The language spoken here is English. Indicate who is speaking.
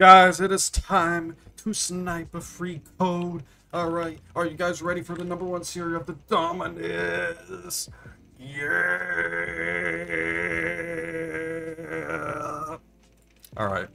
Speaker 1: Guys, it is time to snipe a free code. Alright, are you guys ready for the number one series of the Dominus? Yeah! Alright,